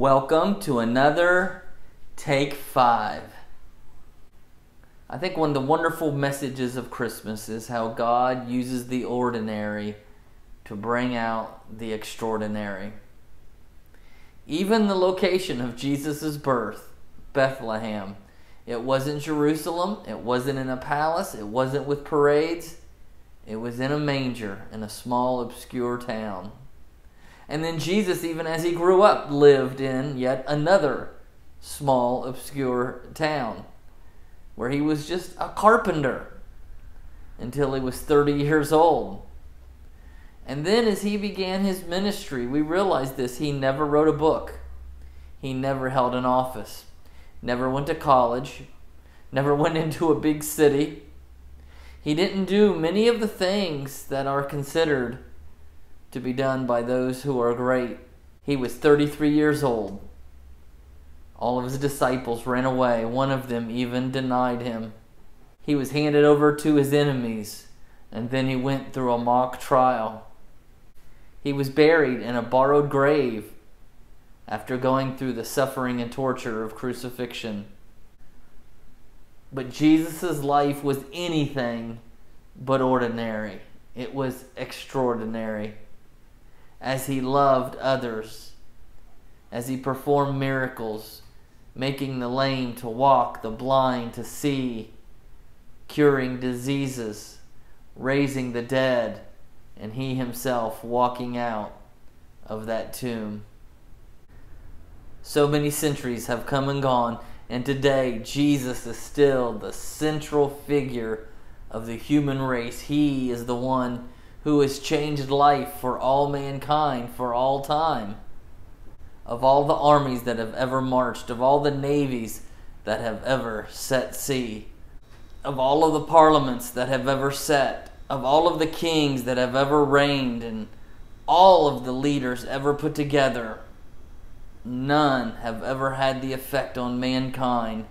Welcome to another Take Five. I think one of the wonderful messages of Christmas is how God uses the ordinary to bring out the extraordinary. Even the location of Jesus' birth, Bethlehem, it wasn't Jerusalem, it wasn't in a palace, it wasn't with parades, it was in a manger in a small, obscure town. And then Jesus, even as he grew up, lived in yet another small, obscure town where he was just a carpenter until he was 30 years old. And then as he began his ministry, we realize this. He never wrote a book, he never held an office, never went to college, never went into a big city. He didn't do many of the things that are considered to be done by those who are great. He was 33 years old. All of his disciples ran away. One of them even denied him. He was handed over to his enemies, and then he went through a mock trial. He was buried in a borrowed grave after going through the suffering and torture of crucifixion. But Jesus' life was anything but ordinary. It was extraordinary as he loved others, as he performed miracles, making the lame to walk, the blind to see, curing diseases, raising the dead, and he himself walking out of that tomb. So many centuries have come and gone, and today Jesus is still the central figure of the human race. He is the one who has changed life for all mankind for all time. Of all the armies that have ever marched, of all the navies that have ever set sea, of all of the parliaments that have ever set, of all of the kings that have ever reigned, and all of the leaders ever put together, none have ever had the effect on mankind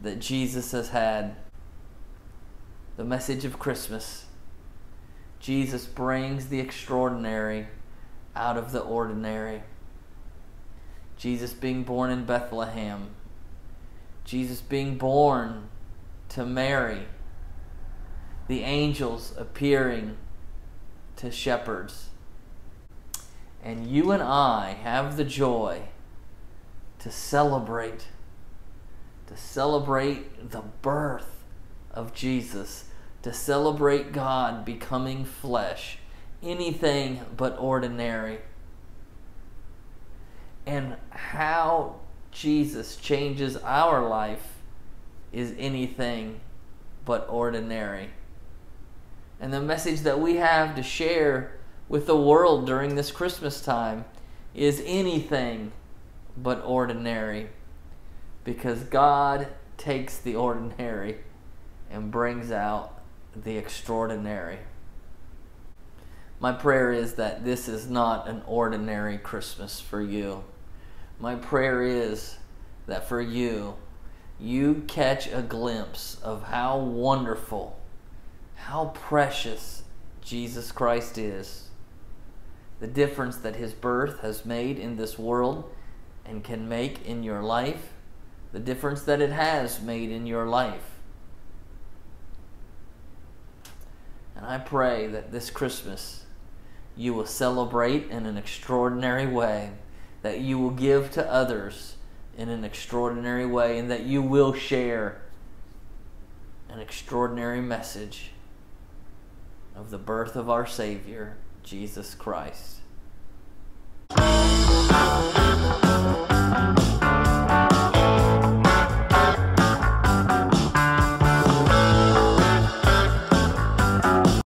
that Jesus has had. The message of Christmas Jesus brings the extraordinary out of the ordinary. Jesus being born in Bethlehem. Jesus being born to Mary. The angels appearing to shepherds. And you and I have the joy to celebrate, to celebrate the birth of Jesus to celebrate God becoming flesh, anything but ordinary. And how Jesus changes our life is anything but ordinary. And the message that we have to share with the world during this Christmas time is anything but ordinary. Because God takes the ordinary and brings out the extraordinary. My prayer is that this is not an ordinary Christmas for you. My prayer is that for you, you catch a glimpse of how wonderful, how precious Jesus Christ is. The difference that his birth has made in this world and can make in your life, the difference that it has made in your life And I pray that this Christmas you will celebrate in an extraordinary way, that you will give to others in an extraordinary way, and that you will share an extraordinary message of the birth of our Savior, Jesus Christ.